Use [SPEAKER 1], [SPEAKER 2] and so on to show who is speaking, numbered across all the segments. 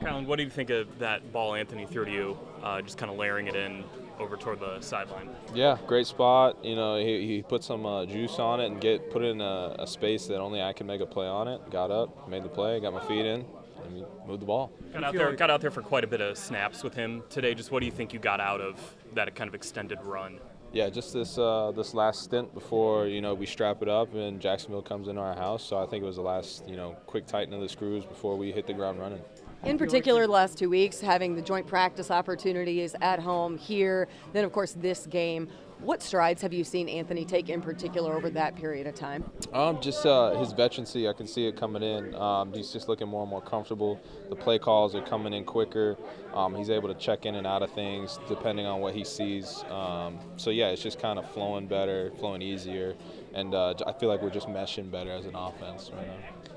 [SPEAKER 1] Kylen, what do you think of that ball Anthony threw to you, uh, just kind of layering it in over toward the sideline?
[SPEAKER 2] Yeah, great spot. You know, he, he put some uh, juice on it and get put it in a, a, space that only I can make a play on it. Got up, made the play, got my feet in, and moved the ball.
[SPEAKER 1] Got out there, like got out there for quite a bit of snaps with him today. Just what do you think you got out of that kind of extended run?
[SPEAKER 2] Yeah, just this uh, this last stint before you know we strap it up and Jacksonville comes into our house. So I think it was the last you know quick tighten of the screws before we hit the ground running.
[SPEAKER 3] In particular, the last two weeks, having the joint practice opportunities at home here, then of course this game. What strides have you seen Anthony take in particular over that period of time?
[SPEAKER 2] Um, just uh, his veterancy. I can see it coming in. Um, he's just looking more and more comfortable. The play calls are coming in quicker. Um, he's able to check in and out of things depending on what he sees. Um, so yeah, it's just kind of flowing better, flowing easier, and uh, I feel like we're just meshing better as an offense right now.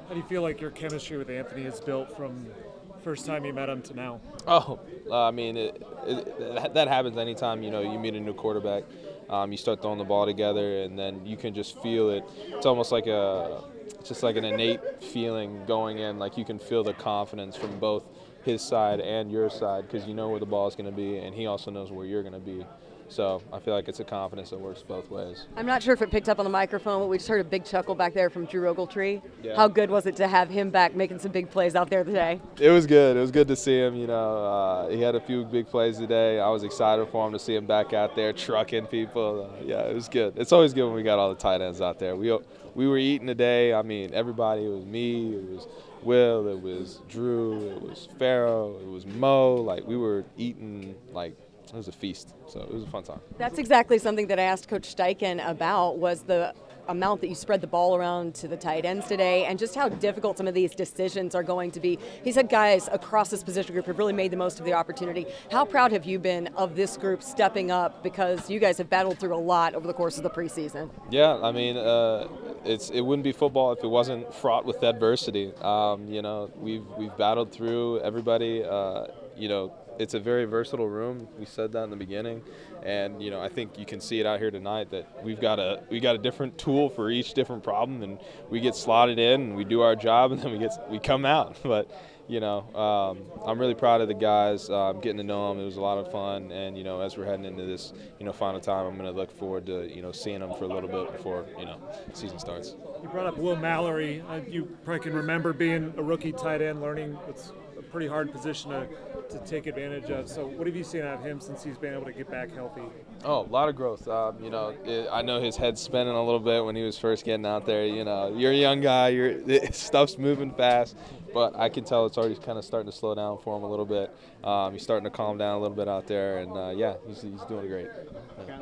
[SPEAKER 4] How do you feel like your chemistry with Anthony is built from first time you met him to now?
[SPEAKER 2] Oh, uh, I mean, it, it, that happens anytime you know you meet a new quarterback. Um, you start throwing the ball together, and then you can just feel it. It's almost like a, just like an innate feeling going in. Like you can feel the confidence from both his side and your side because you know where the ball is going to be, and he also knows where you're going to be. So I feel like it's a confidence that works both ways.
[SPEAKER 3] I'm not sure if it picked up on the microphone, but we just heard a big chuckle back there from Drew Ogletree.
[SPEAKER 2] Yeah.
[SPEAKER 3] How good was it to have him back making some big plays out there today?
[SPEAKER 2] It was good. It was good to see him. You know, uh, he had a few big plays today. I was excited for him to see him back out there trucking people. Uh, yeah, it was good. It's always good when we got all the tight ends out there. We we were eating today. I mean, everybody. It was me. It was Will. It was Drew. It was Pharaoh. It was Mo. Like we were eating like it was a feast. So it was a fun time.
[SPEAKER 3] That's exactly something that I asked Coach Steichen about was the amount that you spread the ball around to the tight ends today and just how difficult some of these decisions are going to be. He said guys across this position group have really made the most of the opportunity. How proud have you been of this group stepping up because you guys have battled through a lot over the course of the preseason?
[SPEAKER 2] Yeah, I mean, uh, it's it wouldn't be football if it wasn't fraught with adversity. Um, you know, we've we've battled through everybody. Uh, you know, it's a very versatile room. We said that in the beginning, and you know I think you can see it out here tonight that we've got a we got a different tool for each different problem, and we get slotted in and we do our job, and then we get we come out. But you know um, I'm really proud of the guys. Um, getting to know them, it was a lot of fun, and you know as we're heading into this you know final time, I'm going to look forward to you know seeing them for a little bit before you know season starts.
[SPEAKER 4] You brought up Will Mallory. Uh, you probably can remember being a rookie tight end, learning what's pretty hard position to, to take advantage of. So, what have you seen out of him since he's been able to get back healthy?
[SPEAKER 2] Oh, a lot of growth. Um, you know, it, I know his head's spinning a little bit when he was first getting out there. You know, you're a young guy. Your stuff's moving fast, but I can tell it's already kind of starting to slow down for him a little bit. Um, he's starting to calm down a little bit out there, and uh, yeah, he's, he's doing great. Yeah.